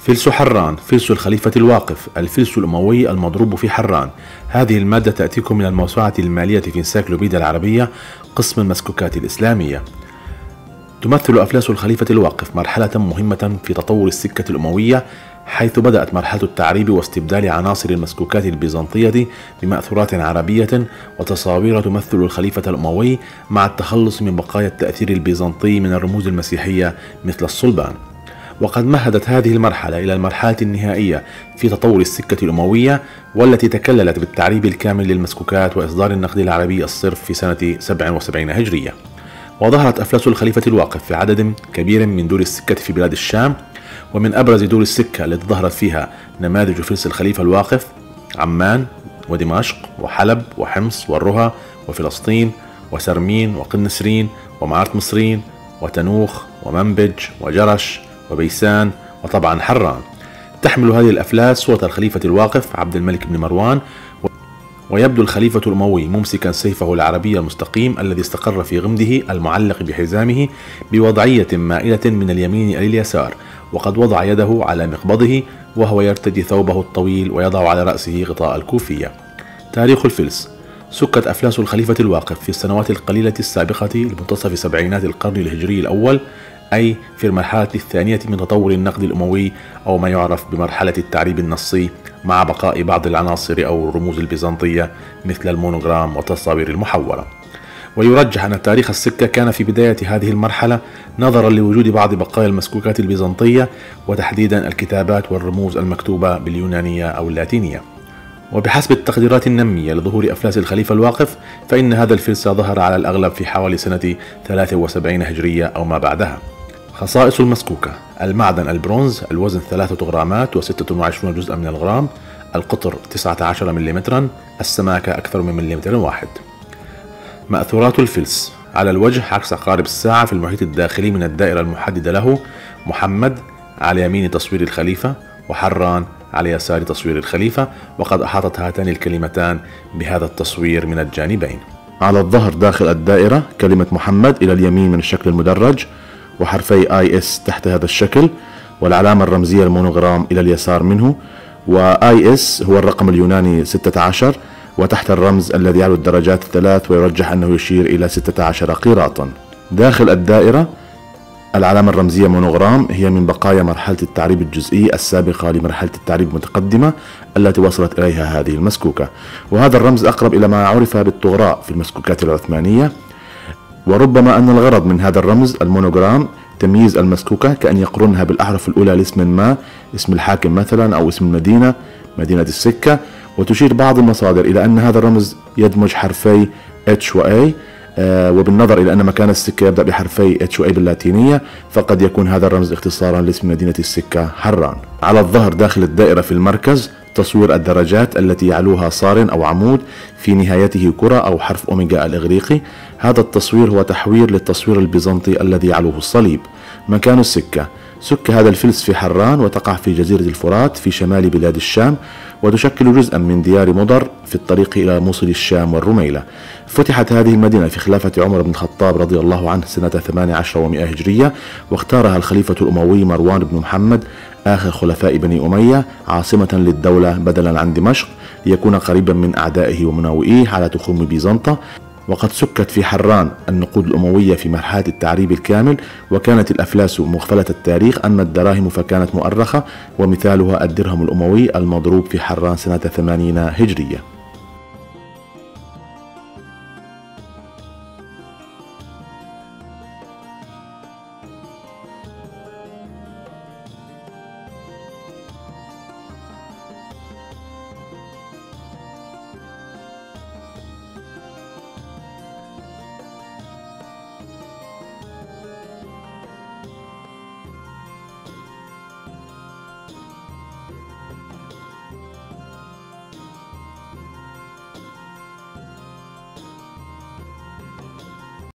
فلس حران فلس الخليفة الواقف الفلس الأموي المضروب في حران. هذه المادة تأتيكم من الموسوعة المالية في انسايكلوبيديا العربية قسم المسكوكات الإسلامية. تمثل أفلاس الخليفة الواقف مرحلة مهمة في تطور السكة الأموية حيث بدأت مرحلة التعريب واستبدال عناصر المسكوكات البيزنطية بمأثورات عربية وتصاوير تمثل الخليفة الأموي مع التخلص من بقايا التأثير البيزنطي من الرموز المسيحية مثل الصلبان. وقد مهدت هذه المرحلة إلى المرحلة النهائية في تطور السكة الأموية والتي تكللت بالتعريب الكامل للمسكوكات وإصدار النقد العربي الصرف في سنة 77 هجرية. وظهرت أفلاس الخليفة الواقف في عدد كبير من دور السكة في بلاد الشام ومن أبرز دور السكة التي ظهرت فيها نماذج فلس الخليفة الواقف عمان ودمشق وحلب وحمص والرها وفلسطين وسرمين وقنسرين ومعارة مصرين وتنوخ ومنبج وجرش وبيسان وطبعا حران. تحمل هذه الأفلاس صورة الخليفة الواقف عبد الملك بن مروان ويبدو الخليفة الأموي ممسكا سيفه العربي المستقيم الذي استقر في غمده المعلق بحزامه بوضعية مائلة من اليمين إلى اليسار وقد وضع يده على مقبضه وهو يرتدي ثوبه الطويل ويضع على رأسه غطاء الكوفية. تاريخ الفلس. سكت أفلاس الخليفة الواقف في السنوات القليلة السابقة لمنتصف سبعينات القرن الهجري الأول أي في المرحلة الثانية من تطور النقد الأموي أو ما يعرف بمرحلة التعريب النصي مع بقاء بعض العناصر أو الرموز البيزنطية مثل المونوغرام والتصاوير المحورة. ويرجح أن تاريخ السكة كان في بداية هذه المرحلة نظرا لوجود بعض بقايا المسكوكات البيزنطية وتحديدا الكتابات والرموز المكتوبة باليونانية أو اللاتينية. وبحسب التقديرات النمية لظهور أفلاس الخليفة الواقف فإن هذا الفلس ظهر على الأغلب في حوالي سنة 73 هجرية أو ما بعدها. خصائص المسكوكة المعدن البرونز الوزن 3 غرامات و26 جزءا من الغرام القطر 19 ملم السماكة أكثر من مليمتر واحد. مأثورات الفلس على الوجه عكس عقارب الساعة في المحيط الداخلي من الدائرة المحددة له محمد على يمين تصوير الخليفة وحران على يسار تصوير الخليفة وقد أحاطت هاتان الكلمتان بهذا التصوير من الجانبين. على الظهر داخل الدائرة كلمة محمد إلى اليمين من الشكل المدرج وحرفي IS تحت هذا الشكل والعلامة الرمزية المونوغرام إلى اليسار منه و IS هو الرقم اليوناني 16 وتحت الرمز الذي يعلو الدرجات الثلاث ويرجح أنه يشير إلى 16 قيراطا. داخل الدائرة العلامة الرمزية مونوغرام هي من بقايا مرحلة التعريب الجزئي السابقة لمرحلة التعريب المتقدمة التي وصلت إليها هذه المسكوكة. وهذا الرمز أقرب إلى ما عرف بالطغراء في المسكوكات العثمانية. وربما أن الغرض من هذا الرمز المونوغرام تمييز المسكوكة كأن يقرنها بالأحرف الأولى لاسم ما اسم الحاكم مثلا أو اسم المدينة مدينة السكة وتشير بعض المصادر إلى أن هذا الرمز يدمج حرفي H و A آه، وبالنظر إلى أن مكان السكة يبدأ بحرفي H و A باللاتينية فقد يكون هذا الرمز اختصارا لاسم مدينة السكة حران على الظهر داخل الدائرة في المركز تصوير الدرجات التي يعلوها صار أو عمود في نهايته كرة أو حرف أوميجا الإغريقي. هذا التصوير هو تحوير للتصوير البيزنطي الذي يعلوه الصليب. مكان السكة. سك هذا الفلس في حران وتقع في جزيرة الفرات في شمال بلاد الشام وتشكل جزءا من ديار مضر في الطريق إلى موصل الشام والرميلة. فتحت هذه المدينة في خلافة عمر بن الخطاب رضي الله عنه سنة 18 و100 هجرية واختارها الخليفة الأموي مروان بن محمد آخر خلفاء بني أمية عاصمة للدولة بدلا عن دمشق ليكون قريبا من أعدائه ومناوئيه على تخوم بيزنطة. وقد سكت في حران النقود الأموية في مرحلة التعريب الكامل وكانت الأفلاس مغفلة التاريخ أما الدراهم فكانت مؤرخة ومثالها الدرهم الأموي المضروب في حران سنة 80 هجرية.